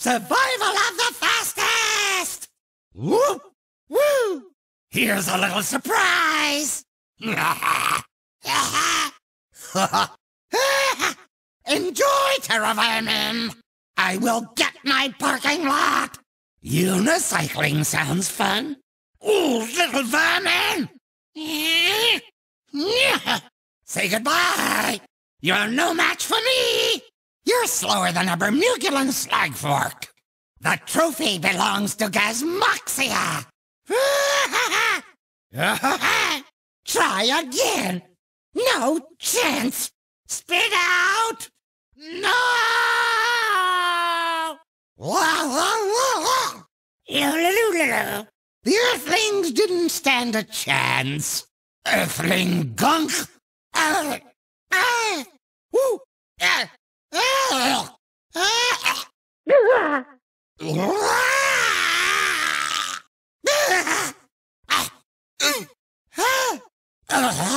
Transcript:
Survival of the fastest! Whoop! Woo! Here's a little surprise! Enjoy, Terravermin! I will get my parking lot! Unicycling sounds fun. Ooh, little vermin! Say goodbye! You're no match for me! You're slower than a Bermugulan slagfork! The trophy belongs to Gasmoxia! Try again! No chance! Spit out! No! The Earthlings didn't stand a chance. Earthling gunk! Uh, uh, woo, uh, uh, uh.